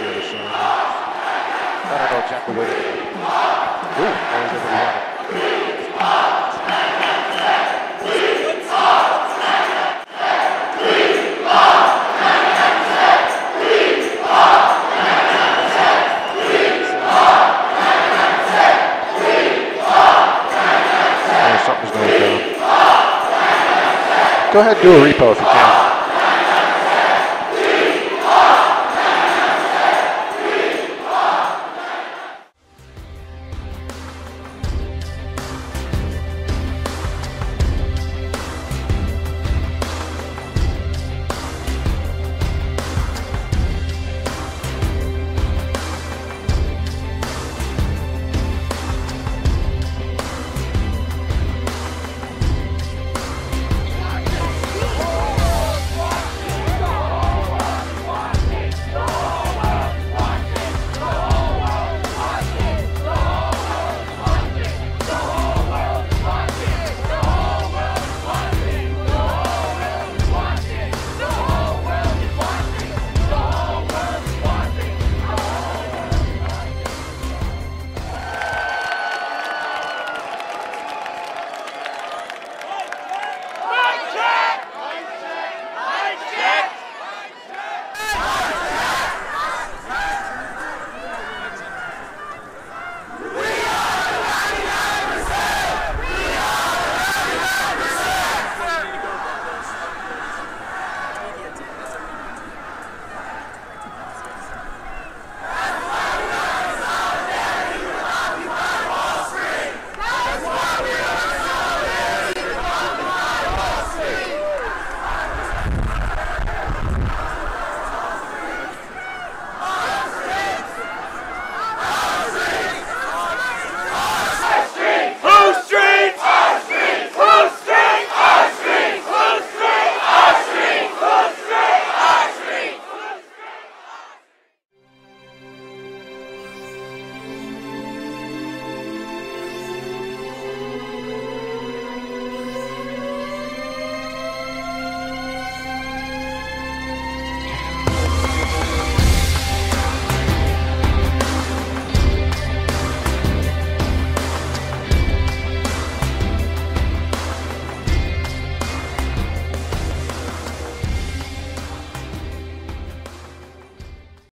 the other side. I don't know exactly where they're going. Ooh, there's everybody running. Oh. Go ahead and do a repo if you can.